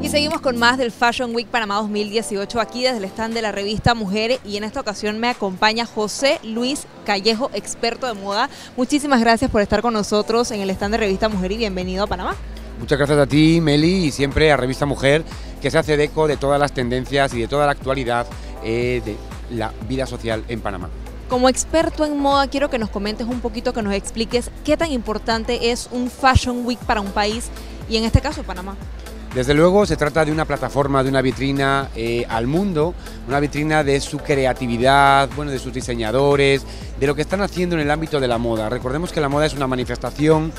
Y seguimos con más del Fashion Week Panamá 2018 aquí desde el stand de la revista Mujeres y en esta ocasión me acompaña José Luis Callejo, experto de moda. Muchísimas gracias por estar con nosotros en el stand de revista Mujer y bienvenido a Panamá. Muchas gracias a ti, Meli, y siempre a Revista Mujer, que se hace eco de todas las tendencias y de toda la actualidad eh, de la vida social en Panamá. Como experto en moda, quiero que nos comentes un poquito, que nos expliques qué tan importante es un Fashion Week para un país y en este caso Panamá. Desde luego se trata de una plataforma, de una vitrina eh, al mundo, una vitrina de su creatividad, bueno, de sus diseñadores, de lo que están haciendo en el ámbito de la moda. Recordemos que la moda es una manifestación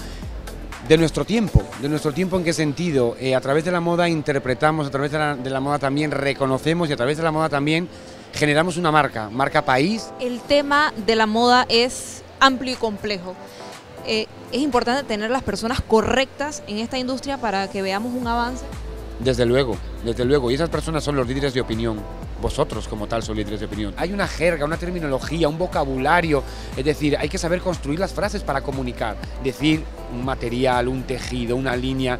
de nuestro tiempo, de nuestro tiempo en qué sentido. Eh, a través de la moda interpretamos, a través de la, de la moda también reconocemos y a través de la moda también generamos una marca, marca país. El tema de la moda es amplio y complejo. Eh, es importante tener las personas correctas en esta industria para que veamos un avance. Desde luego, desde luego. Y esas personas son los líderes de opinión. Vosotros como tal sois líderes de opinión. Hay una jerga, una terminología, un vocabulario. Es decir, hay que saber construir las frases para comunicar. Decir un material, un tejido, una línea.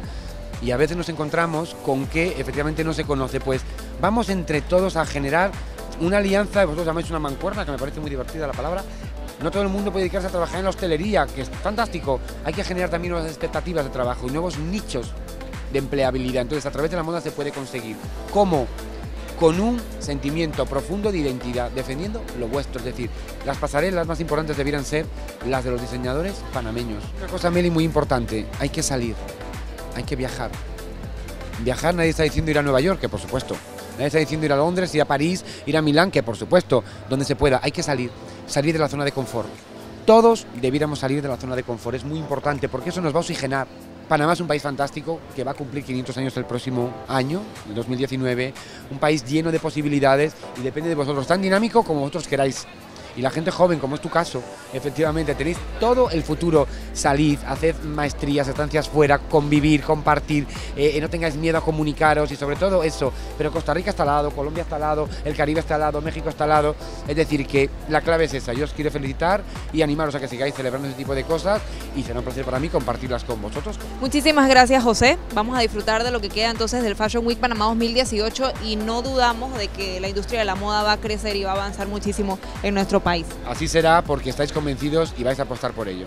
Y a veces nos encontramos con que efectivamente no se conoce. Pues vamos entre todos a generar una alianza, vosotros llamáis una mancuerna, que me parece muy divertida la palabra, no todo el mundo puede dedicarse a trabajar en la hostelería, que es fantástico. Hay que generar también nuevas expectativas de trabajo y nuevos nichos de empleabilidad. Entonces, a través de la moda se puede conseguir. ¿Cómo? Con un sentimiento profundo de identidad, defendiendo lo vuestro. Es decir, las pasarelas más importantes debieran ser las de los diseñadores panameños. Otra cosa, Meli, muy importante, hay que salir, hay que viajar. Viajar, nadie está diciendo ir a Nueva York, que por supuesto. Nadie está diciendo ir a Londres, ir a París, ir a Milán, que por supuesto, donde se pueda. Hay que salir salir de la zona de confort. Todos debiéramos salir de la zona de confort, es muy importante porque eso nos va a oxigenar. Panamá es un país fantástico que va a cumplir 500 años el próximo año, el 2019, un país lleno de posibilidades y depende de vosotros, tan dinámico como vosotros queráis y la gente joven, como es tu caso, efectivamente, tenéis todo el futuro. Salid, haced maestrías, estancias fuera, convivir, compartir, eh, no tengáis miedo a comunicaros y sobre todo eso. Pero Costa Rica está al lado, Colombia está al lado, el Caribe está al lado, México está al lado. Es decir, que la clave es esa. Yo os quiero felicitar y animaros a que sigáis celebrando ese tipo de cosas y será un placer para mí compartirlas con vosotros. Muchísimas gracias, José. Vamos a disfrutar de lo que queda entonces del Fashion Week Panamá 2018 y no dudamos de que la industria de la moda va a crecer y va a avanzar muchísimo en nuestro Así será porque estáis convencidos y vais a apostar por ello.